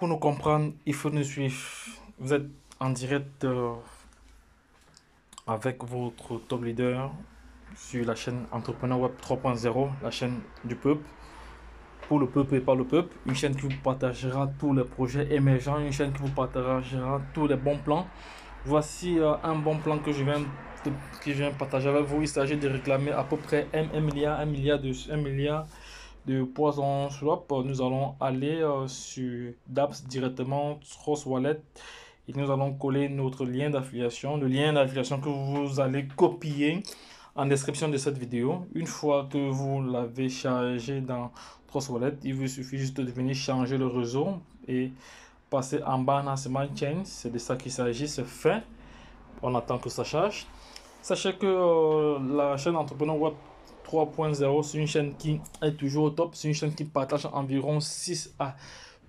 Pour nous comprendre, il faut nous suivre. Vous êtes en direct euh, avec votre top leader sur la chaîne Entrepreneur Web 3.0, la chaîne du peuple. Pour le peuple et par le peuple, une chaîne qui vous partagera tous les projets émergents, une chaîne qui vous partagera tous les bons plans. Voici euh, un bon plan que je viens de, que je viens partager avec vous. Il s'agit de réclamer à peu près 1, milliard, 1 milliard de 1 milliard de Poison Swap, nous allons aller euh, sur DAPS directement, Trust Wallet, et nous allons coller notre lien d'affiliation, le lien d'affiliation que vous allez copier en description de cette vidéo. Une fois que vous l'avez chargé dans Trust Wallet, il vous suffit juste de venir changer le réseau et passer en bas dans Smart Chain. C'est de ça qu'il s'agit, c'est fait. On attend que ça charge. Sachez que euh, la chaîne Entrepreneur Web 3.0, c'est une chaîne qui est toujours au top. C'est une chaîne qui partage environ 6 à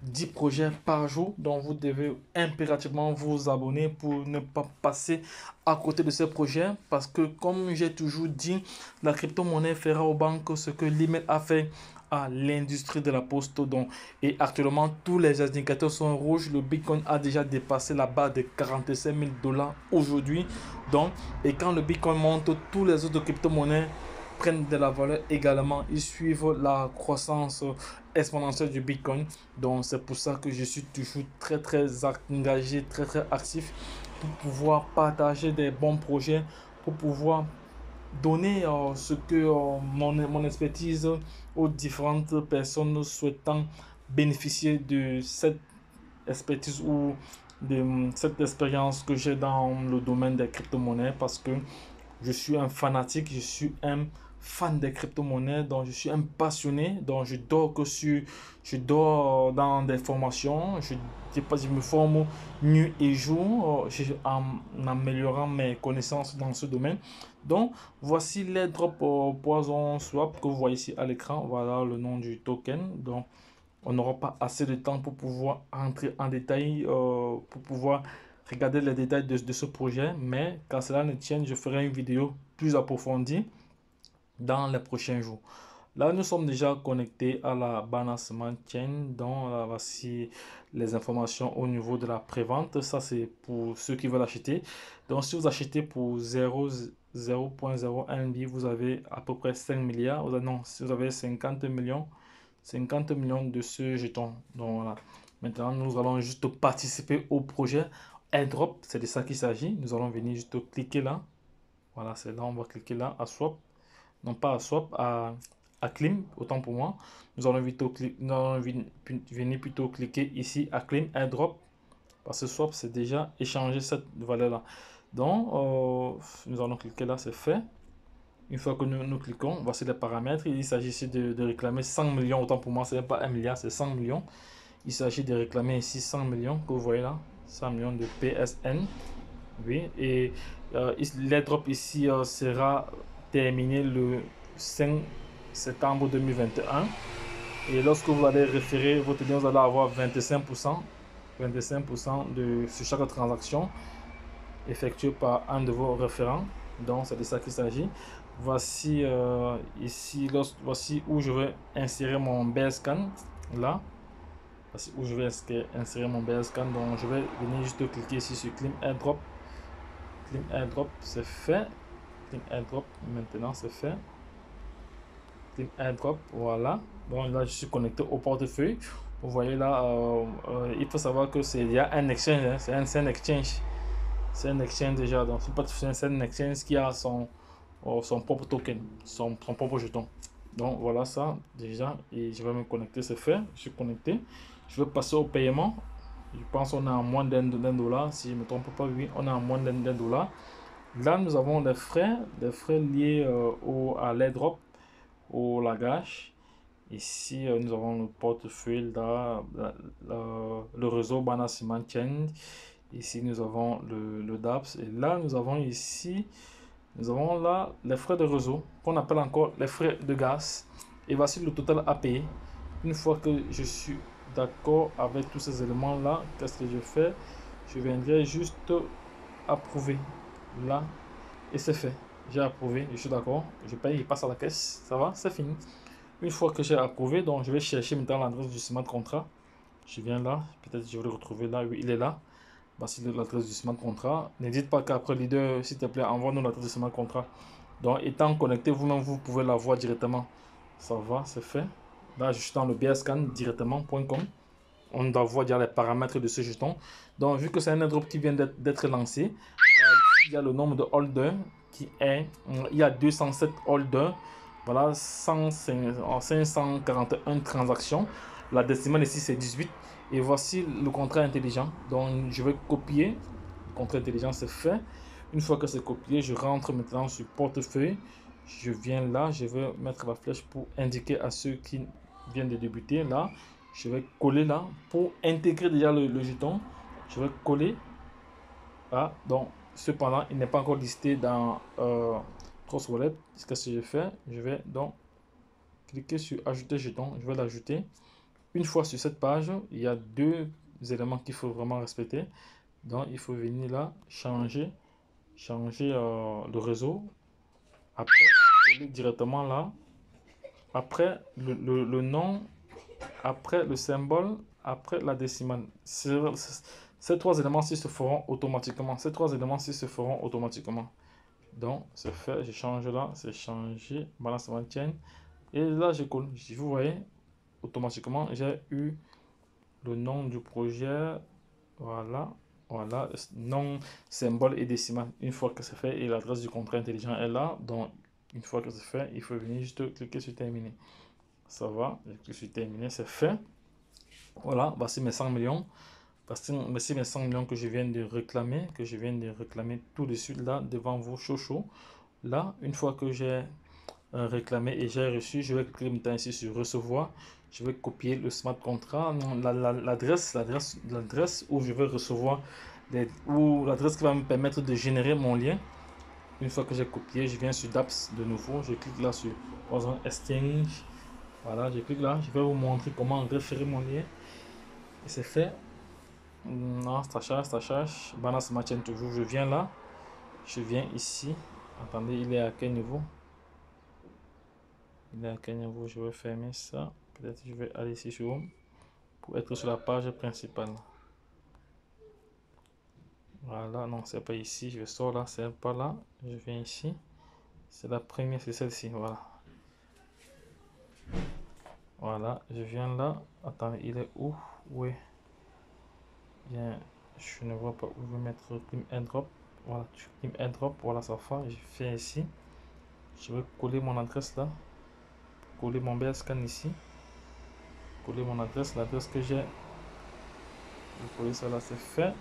10 projets par jour. Donc, vous devez impérativement vous abonner pour ne pas passer à côté de ces projets. Parce que, comme j'ai toujours dit, la crypto-monnaie fera aux banques ce que l'email a fait à l'industrie de la poste. Donc, et actuellement, tous les indicateurs sont rouges. Le Bitcoin a déjà dépassé la barre de 45 000 dollars aujourd'hui. Donc, et quand le Bitcoin monte, tous les autres crypto-monnaies prennent de la valeur également. Ils suivent la croissance exponentielle du Bitcoin. Donc c'est pour ça que je suis toujours très très engagé, très très actif pour pouvoir partager des bons projets, pour pouvoir donner euh, ce que euh, mon, mon expertise aux différentes personnes souhaitant bénéficier de cette expertise ou de cette expérience que j'ai dans le domaine des crypto-monnaies parce que je suis un fanatique, je suis un fan des crypto-monnaies, donc je suis un passionné, donc je dors que sur, je dors dans des formations, je, je me forme nuit et jour euh, en améliorant mes connaissances dans ce domaine. Donc, voici les drops Poison Swap que vous voyez ici à l'écran. Voilà le nom du token. Donc, on n'aura pas assez de temps pour pouvoir entrer en détail, euh, pour pouvoir regarder les détails de, de ce projet. Mais quand cela ne tienne, je ferai une vidéo plus approfondie dans les prochains jours. Là, nous sommes déjà connectés à la Binance Chain. Donc, là, voici les informations au niveau de la prévente. Ça, c'est pour ceux qui veulent acheter. Donc, si vous achetez pour 0.01 MB, vous avez à peu près 5 milliards. Non, si vous avez 50 millions, 50 millions de ce jeton. Donc, voilà. Maintenant, nous allons juste participer au projet airdrop. C'est de ça qu'il s'agit. Nous allons venir juste cliquer là. Voilà, c'est là, on va cliquer là à swap non pas à swap, à, à clim, autant pour moi. Nous allons, plutôt nous allons venir plutôt cliquer ici à clim airdrop, parce que swap c'est déjà échangé cette valeur-là. Donc, euh, nous allons cliquer là, c'est fait. Une fois que nous, nous cliquons, voici les paramètres. Il s'agit ici de, de, réclamer 100 millions, autant pour moi, ce n'est pas 1 milliard, c'est 100 millions. Il s'agit de réclamer ici 100 millions, que vous voyez là, 100 millions de PSN. Oui, et euh, l'airdrop ici euh, sera terminé le 5 septembre 2021. Et lorsque vous allez référer votre lien, vous allez avoir 25%, 25% de, sur chaque transaction effectuée par un de vos référents. Donc, c'est de ça qu'il s'agit. Voici euh, ici, voici où je vais insérer mon scan Là, voici où je vais insérer mon scan Donc, je vais venir juste cliquer ici sur Clean Airdrop. Clean Airdrop, c'est fait. Airdrop, maintenant c'est fait. Clean airdrop, voilà. Bon, là je suis connecté au portefeuille. Vous voyez là, euh, euh, il faut savoir que c'est il y a un exchange, hein. c'est un, un, exchange. C'est un exchange déjà, donc c'est un exchange qui a son, euh, son propre token, son, son propre jeton. Donc voilà ça déjà, et je vais me connecter, c'est fait. Je suis connecté. Je vais passer au paiement. Je pense qu'on a en moins d'un dollar, si je me trompe pas, oui, on a en moins d'un dollar. Là, nous avons des frais, des frais liés euh, au, à l'airdrop, au lagage. Ici, euh, nous avons le portefeuille, là, le réseau Banas Chain. Ici, nous avons le, le, DAPS. Et là, nous avons ici, nous avons là les frais de réseau, qu'on appelle encore les frais de gaz. Et voici le total à payer. Une fois que je suis d'accord avec tous ces éléments-là, qu'est-ce que je fais? Je viendrai juste approuver là et c'est fait. J'ai approuvé, je suis d'accord. Je paye, il passe à la caisse, ça va, c'est fini. Une fois que j'ai approuvé, donc je vais chercher maintenant l'adresse du smart contrat. Je viens là, peut-être je vais le retrouver là, oui, il est là. Voici l'adresse du smart contrat. N'hésite pas qu'après leader, s'il te plaît, envoie-nous l'adresse du smart contrat. Donc, étant connecté, vous-même, vous pouvez la voir directement. Ça va, c'est fait. Là, je suis dans le bscan directement.com. On doit voir déjà les paramètres de ce jeton. Donc, vu que c'est un airdrop qui vient d'être lancé, il y a le nombre de holders qui est, il y a 207 holders, voilà, 541 transactions. La décimale ici, c'est 18. Et voici le contrat intelligent. Donc, je vais copier. Le contrat intelligent, c'est fait. Une fois que c'est copié, je rentre maintenant sur portefeuille. Je viens là, je vais mettre la flèche pour indiquer à ceux qui viennent de débuter. Là, je vais coller là pour intégrer déjà le, jeton. Je vais coller. Ah, donc, cependant, il n'est pas encore listé dans euh, Wallet. Ce que je fais, je vais donc cliquer sur ajouter jeton. Je vais l'ajouter. Une fois sur cette page, il y a deux éléments qu'il faut vraiment respecter. Donc, il faut venir là, changer, changer euh, le réseau. Après, directement là. Après, le, le, nom, après le symbole, après la décimale. Ces trois éléments-ci se feront automatiquement. Ces trois éléments-ci se feront automatiquement. Donc, c'est fait. Je change là. C'est changé. Balance maintien. Et là, je colle. Vous voyez, automatiquement, j'ai eu le nom du projet. Voilà. Voilà. Nom, symbole et décimal. Une fois que c'est fait et l'adresse du contrat intelligent est là. Donc, une fois que c'est fait, il faut venir juste cliquer sur terminer. Ça va. Je clique sur terminer. C'est fait. Voilà. Voici mes 100 millions. Voici mes 100 millions que je viens de réclamer. Que je viens de réclamer tout de suite là devant vous. Chaud. Là, une fois que j'ai euh, réclamé et j'ai reçu, je vais cliquer maintenant ici sur recevoir je vais copier le smart contract, l'adresse, l'adresse, l'adresse où je vais recevoir, des, ou l'adresse qui va me permettre de générer mon lien. Une fois que j'ai copié, je viens sur DApps de nouveau, je clique là sur Exchange. Voilà, je clique là, je vais vous montrer comment référer mon lien. Et c'est fait. Non, ça charge, ça charge. Balance maintient toujours. Je viens là. Je viens ici. Attendez, il est à quel niveau? Il est à quel niveau? Je vais fermer ça. Peut-être je vais aller ici sur Home pour être sur la page principale. Voilà, non, c'est pas ici. Je sors là, c'est pas là. Je viens ici. C'est la première, c'est celle-ci. Voilà. Voilà, je viens là. Attendez, il est où? Oui. Bien, je ne vois pas où je vais mettre Clim Airdrop. Voilà, Clim Airdrop. Voilà, ça fait. Je fais ici. Je vais coller mon adresse là. Coller mon BScan ici coller mon adresse, l'adresse que j'ai. Je coller ça là, c'est fait.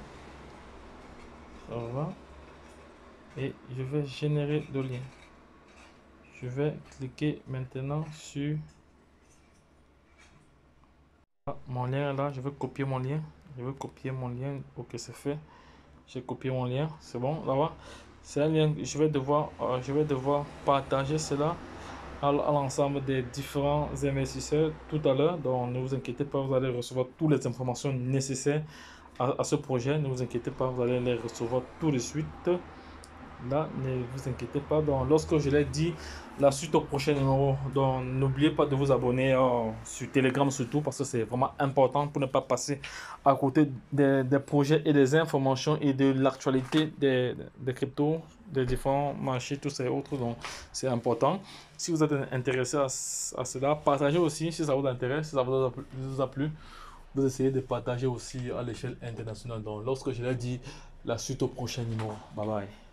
Ça va. Et je vais générer le lien. Je vais cliquer maintenant sur mon lien là. Je vais copier mon lien. Je vais copier mon lien. Ok, c'est fait. J'ai copié mon lien. C'est bon. Là-bas. C'est un lien. Je vais devoir, euh, je vais devoir partager cela à, l'ensemble des différents investisseurs tout à l'heure. Donc, ne vous inquiétez pas, vous allez recevoir toutes les informations nécessaires à, ce projet. Ne vous inquiétez pas, vous allez les recevoir tout de suite. Là, ne vous inquiétez pas. Donc, lorsque je l'ai dit, la suite au prochain numéro. Donc, n'oubliez pas de vous abonner euh, sur Telegram surtout parce que c'est vraiment important pour ne pas passer à côté des, des projets et des informations et de l'actualité des, des cryptos des différents marchés, tous ces autres. Donc, c'est important. Si vous êtes intéressé à, cela, partagez aussi si ça vous intéresse, si ça vous a, vous a plu. Vous essayez de partager aussi à l'échelle internationale. Donc, lorsque je l'ai dit, la suite au prochain numéro. Bye bye.